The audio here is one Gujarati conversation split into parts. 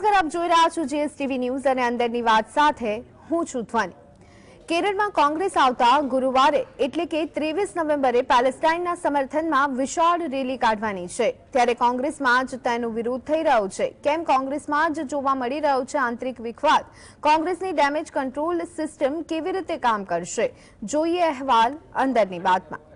નમસ્કાર આપ જોઈ રહ્યા છો જીએસટીવી ન્યૂઝ અને અંદરની વાત સાથે હું છું ધ્વની. કેરળમાં કોંગ્રેસ આવતા ગુરુવારે એટલે કે ત્રેવીસ નવેમ્બરે પેલેસ્ટાઇનના સમર્થનમાં વિશાળ રેલી કાઢવાની છે. ત્યારે કોંગ્રેસમાં જ તેનો વિરોધ થઈ રહ્યો છે. કેમ કોંગ્રેસમાં જ જોવા મળી રહ્યો છે આંતરિક વિખવાદ? કોંગ્રેસની ડેમેજ કંટ્રોલ સિસ્ટમ કેવી રીતે કામ કરશે? જોઈએ અહેવાલ અંદરની વાતમાં.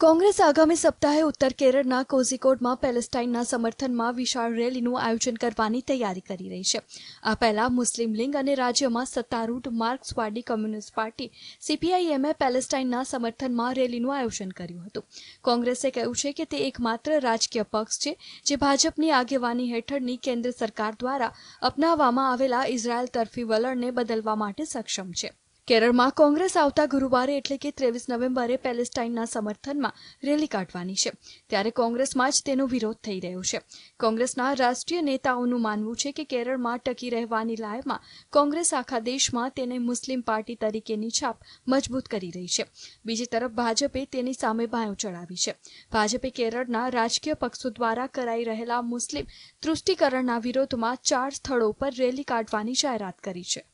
કોંગ્રેસ આગામી સપ્તાહે ઉત્તર કેરળના કોઝિકોડમાં પેલેસ્ટાઇનના સમર્થનમાં વિશાળ રેલીનું આયોજન કરવાની તૈયારી કરી રહી છે. આ પહેલા મુસ્લિમ લીગ અને રાજ્યમાં સત્તારૂઢ માર્ક્સવાદી કમ્યુનિસ્ટ પાર્ટી સીપીઆઈએમએ પેલેસ્ટાઇનના સમર્થનમાં રેલીનું આયોજન કર્યું હતું. કોંગ્રેસે કહ્યું છે કે તે એકમાત્ર રાજકીય પક્ષ છે જે ભાજપની આગેવાની હેઠળની કેન્દ્ર સરકાર દ્વારા અપનાવવામાં આવેલા ઇઝરાયલ તરફી વલણને બદલવા માટે સક્ષમ છે. કેરળમાં કોંગ્રેસ આવતા ગુરુવારે એટલે કે ત્રેવીસ નવેમ્બરે પેલેસ્ટાઇનના સમર્થનમાં રેલી કાઢવાની છે. ત્યારે કોંગ્રેસમાં જ તેનો વિરોધ થઈ રહ્યો છે. કોંગ્રેસના રાષ્ટ્રીય નેતાઓનું માનવું છે કે કેરળમાં ટકી રહેવાની લાયમાં કોંગ્રેસ આખા દેશમાં તેને મુસ્લિમ પાર્ટી તરીકેની છાપ મજબૂત કરી રહી છે. બીજી તરફ ભાજપે તેની સામે બાયો ચડાવી છે. ભાજપે કેરળના રાજકીય પક્ષો દ્વારા કરાઈ રહેલા મુસ્લિમ તૃષ્ટિકરણના વિરોધમાં ચાર સ્થળો પર રેલી કાઢવાની જાહેરાત કરી છે.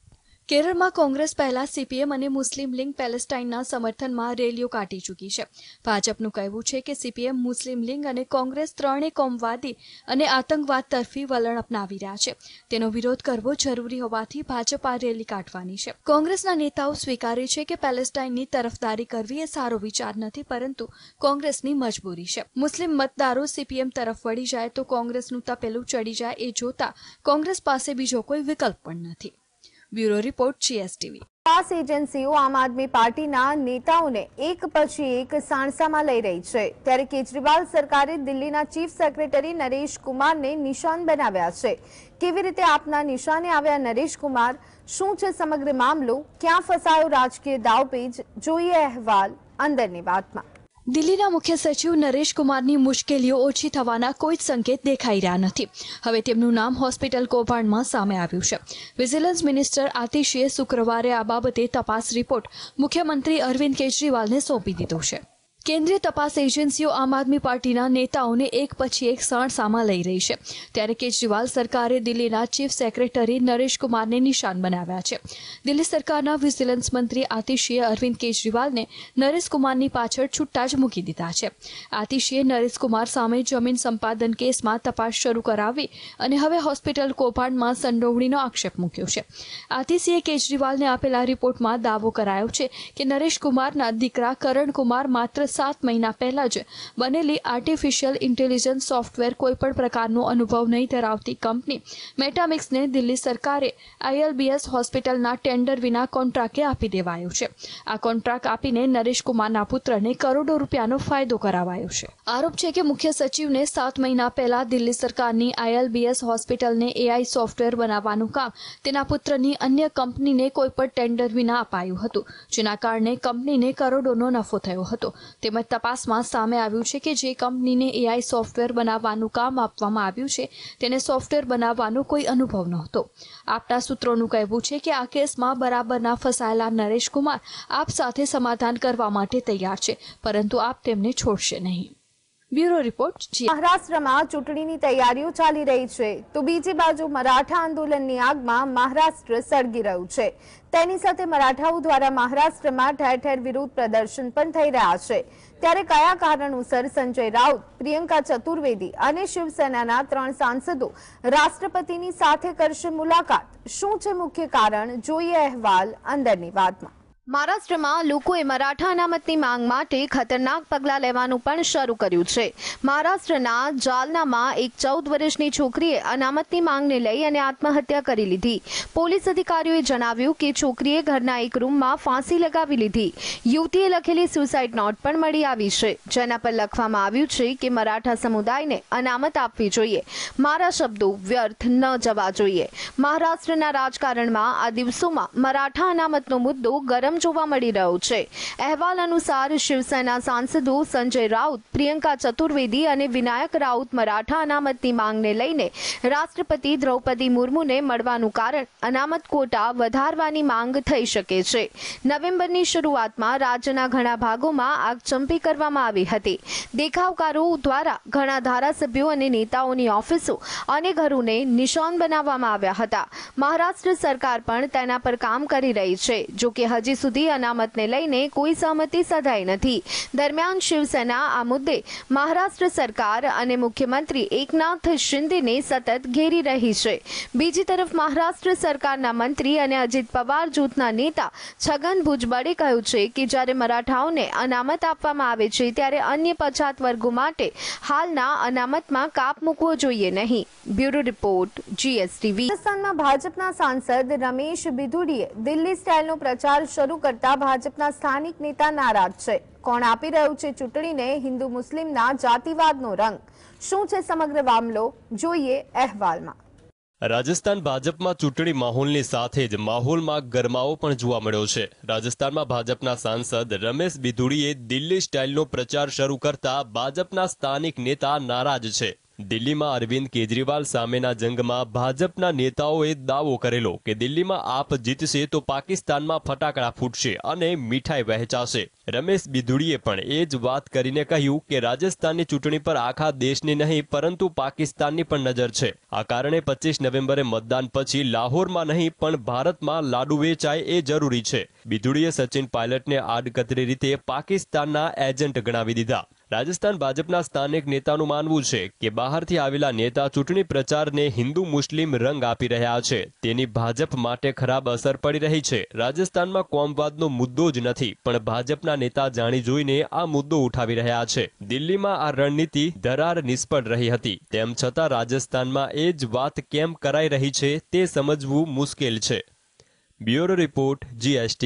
કેરળમાં કોંગ્રેસ પહેલા સીપીએમ અને મુસ્લિમ લીગ પેલેસ્ટાઇનના સમર્થનમાં રેલીઓ કાઢી ચૂકી છે. ભાજપનું કહેવું છે કે સીપીએમ મુસ્લિમ લીગ અને કોંગ્રેસ ત્રણેય કોમવાદી અને આતંકવાદ તરફી વલણ અપનાવી રહ્યા છે. તેનો વિરોધ કરવો જરૂરી હોવાથી ભાજપ આ રેલી કાઢવાની છે. કોંગ્રેસના નેતાઓ સ્વીકારે છે કે પેલેસ્ટાઇનની તરફદારી કરવી એ સારો વિચાર નથી, પરંતુ કોંગ્રેસની મજબૂરી છે. મુસ્લિમ મતદારો સીપીએમ તરફ વળી જાય તો કોંગ્રેસનું તપેલું ચડી જાય એ જોતા કોંગ્રેસ પાસે બીજો કોઈ વિકલ્પ પણ નથી. Bureau report GSTV. ખાસ એજન્સીઓ આમ આદમી પાર્ટીના નેતાઓને એક પછી એક સાણસામાં લઈ રહી છે. ત્યારે કેજરીવાલ સરકારે દિલ્હીના ચીફ સેક્રેટરી નરેશ કુમારને નિશાન બનાવ્યા છે. કેવી રીતે આપના નિશાને આવ્યા નરેશ કુમાર? શું છે સમગ્ર મામલો? ક્યાં ફસાયો રાજકીય દાવપેજ જોઈએ અહેવાલ અંદરની વાતમાં. દિલ્હીના મુખ્ય સચિવ નરેશ કુમારની મુશ્કેલીઓ ઓછી થવાના કોઈ જ સંકેત દેખાઈ રહ્યા નથી. હવે તેમનું નામ હોસ્પિટલ કૌભાંડમાં સામે આવ્યું છે. વિજિલન્સ મિનિસ્ટર આતિશીએ શુક્રવારે આ બાબતે તપાસ રિપોર્ટ મુખ્યમંત્રી અરવિંદ કેજરીવાલને સોંપી દીધો છે. કેન્દ્રીય તપાસ એજન્સીઓ આમ આદમી પાર્ટીના નેતાઓને એક પછી એક સાણસામાં લઈ રહી છે. ત્યારે કેજરીવાલ સરકારે દિલ્હીના ચીફ સેક્રેટરી નરેશ કુમારને નિશાન બનાવ્યા છે. દિલ્હી સરકારના વિજિલન્સ મંત્રી આતિશીએ અરવિંદ કેજરીવાલને નરેશ કુમારની પાછળ છૂટા જ મૂકી દીધા છે. આતિશીએ નરેશ કુમાર સામે જમીન સંપાદન કેસમાં તપાસ શરૂ કરાવી અને હવે હોસ્પિટલ કૌભાંડમાં સંડોવણીનો આક્ષેપ મૂક્યો છે. આતિશીએ કેજરીવાલને આપેલા રિપોર્ટમાં દાવો કરાયો છે કે નરેશ કુમારના દીકરા કરણ કુમાર માત્ર સાત મહિના પહેલા જ બનેલી આર્ટિફિશિયલ ઇન્ટેલિજન્સ સોફ્ટવેર કોઈપણ પ્રકારનો અનુભવ નહીં ધરાવતી કંપની મેટામિક્સને દિલ્હી સરકારે આઈએલબીએસ હોસ્પિટલના ટેન્ડર વિના કોન્ટ્રાક્ટે આપી દેવાયો છે. આ કોન્ટ્રાક્ટ આપીને નરેશ કુમારના પુત્રને કરોડો રૂપિયાનો ફાયદો કરાવાયો છે. આરોપ છે કે મુખ્ય સચિવને સાત મહિના પહેલા દિલ્હી સરકારની આઈએલબીએસ હોસ્પિટલને એઆઈ સોફ્ટવેર બનાવવાનું કામ તેના પુત્રની અન્ય કંપનીને કોઈ પણ ટેન્ડર વિના અપાયું હતું, જેના કારણે કંપનીને કરોડોનો નફો થયો હતો. તેમજ તપાસમાં સામે આવ્યું છે કે જે કંપનીને એઆઈ સોફ્ટવેર બનાવવાનું કામ આપવામાં આવ્યું છે, તેને સોફ્ટવેર બનાવવાનો કોઈ અનુભવ નહોતો. આપના સૂત્રોનું કહેવું છે કે આ કેસમાં બરાબરના ફસાયેલા નરેશ કુમાર આપ સાથે સમાધાન કરવા માટે તૈયાર છે, પરંતુ આપ તેમને છોડશે નહીં. બ્યુરો રિપોર્ટ મહારાષ્ટ્રમાં ચૂંટણીની તૈયારીઓ ચાલી રહી છે તો બીજી બાજુ મરાઠા આંદોલનની આગમાં મહારાષ્ટ્ર સળગી રહ્યું છે. તેની સાથે મરાઠાઓ દ્વારા મહારાષ્ટ્રમાં ઠેર ઠેર વિરોધ પ્રદર્શન પણ થઈ રહ્યા છે. ત્યારે કયા કારણોસર સંજય રાઉત, પ્રિયંકા ચતુર્વેદી અને શિવસેનાના ત્રણ સાંસદો રાષ્ટ્રપતિની સાથે કરશે મુલાકાત? શું છે મુખ્ય કારણ? જોઈએ અહેવાલ અંદરની વાતમાં. મહારાષ્ટ્રમાં લોકોએ મરાઠા અનામતની માંગ માટે ખતરનાક પગલાં લેવાનું પણ શરૂ કર્યું છે. મહારાષ્ટ્રના જાલનામાં એક ચૌદ વર્ષની છોકરીએ અનામતની માંગને લઈ અને આત્મહત્યા કરી લીધી. પોલીસ અધિકારીઓએ જણાવ્યું કે છોકરીએ ઘરના એક રૂમમાં ફાંસી લગાવી લીધી. યુવતીએ લખેલી સુસાઇડ નોટ પણ મળી આવી છે. જેના પર લખવામાં આવ્યું છે કે મરાઠા સમુદાયને અનામત આપવી જોઈએ. મારા શબ્દો વ્યર્થ ન જવા જોઈએ. મહારાષ્ટ્રના રાજકારણમાં આ દિવસોમાં મરાઠા અનામતનો મુદ્દો ગરમ જોવા મળી રહ્યો છે. અહેવાલ અનુસાર શિવસેના સાંસદો સંજય રાઉત, પ્રિયંકા ચતુર્વેદી અને વિનાયક રાઉત મરાઠા અનામતની માંગને લઈને રાષ્ટ્રપતિ દ્રૌપદી મુર્મુને મળવાનું કારણ અનામત કોટા વધારવાની માંગ થઈ શકે છે. નવેમ્બરની શરૂઆતમાં રાજ્યના ઘણા ભાગોમાં આગચંપી કરવામાં આવી હતી. દેખાવકારો દ્વારા ઘણા ધારાસભ્યો અને નેતાઓની ઓફિસો અને ઘરોને નિશાન બનાવવામાં આવ્યા હતા. મહારાષ્ટ્ર સરકાર પણ તેના પર કામ કરી રહી છે. જો કે હજી સુધી અનામતને લઈને કોઈ સહમતિ સધાઈ નથી. દરમિયાન શિવસેના આ મુદ્દે મહારાષ્ટ્ર સરકાર અને મુખ્યમંત્રી એકનાથ શિંદેને સતત ઘેરી રહી છે. બીજી તરફ મહારાષ્ટ્ર સરકારના મંત્રી અને અજીત પવાર જૂથના નેતા છગન ભુજબળે કહ્યું છે કે જ્યારે મરાઠાઓને અનામત આપવામાં આવે છે ત્યારે અન્ય પછાત વર્ગો માટે હાલના અનામતમાં કાપ મૂકવો જોઈએ નહીં. Bureau report, GSTV. રાજસ્થાનમાં ભાજપના સાંસદ રમેશ બિધુડીએ દિલ્હી સ્ટાઇલનો પ્રચાર શરૂ કરતા ભાજપના સ્થાનિક નેતા નારાજ છે. કોણ આપી રહ્યું છે ચૂંટણીને? હિન્દુ મુસ્લિમના જાતિવાદનો રંગ. શું છે સમગ્ર મામલો? જોઈએ અહેવાલમાં. રાજસ્થાન ભાજપમાં ચૂંટણી માહોલની સાથે જ માહોલમાં ગરમાવો પણ જોવા મળ્યો છે. રાજસ્થાનમાં ભાજપના સાંસદ રમેશ બિધુડીએ દિલ્હી સ્ટાઇલનો પ્રચાર શરૂ કરતા ભાજપના સ્થાનિક નેતા નારાજ છે. દિલ્હીમાં અરવિંદ કેજરીવાલ સામેના જંગમાં ભાજપના નેતાઓએ દાવો કરેલો કે દિલ્હીમાં આપ જીતશે તો પાકિસ્તાનમાં ફટાકડા ફૂટશે અને મીઠાઈ વહેંચાશે. રમેશ બિધુડીએ પણ એ જ વાત કરીને કહ્યું કે રાજસ્થાનની ચૂંટણી પર આખા દેશની નહીં, પરંતુ પાકિસ્તાનની પણ નજર છે. આ કારણે પચીસ નવેમ્બરે મતદાન પછી લાહોરમાં નહીં, પણ ભારતમાં લાડુ વેચાય એ જરૂરી છે. બિધુડીએ સચિન પાયલટને આડકતરી રીતે પાકિસ્તાનના એજન્ટ ગણાવી દીધા. રાજસ્થાન ભાજપના સ્થાનિક નેતાનું માનવું છે કે બહારથી આવેલા નેતા ચૂંટણી પ્રચારને હિન્દુ મુસ્લિમ રંગ આપી રહ્યા છે. તેની ભાજપ માટે ખરાબ અસર પડી રહી છે. રાજસ્થાનમાં કોમવાદનો મુદ્દો જ નથી, પણ ભાજપના નેતા જાણી જોઈને આ મુદ્દો ઉઠાવી રહ્યા છે. દિલ્હીમાં આ રણનીતિ ધરાર નિષ્ફળ રહી હતી. તેમ છતાં રાજસ્થાનમાં એ જ વાત કેમ કરાઈ રહી છે તે સમજવું મુશ્કેલ છે. Bureau report, GST.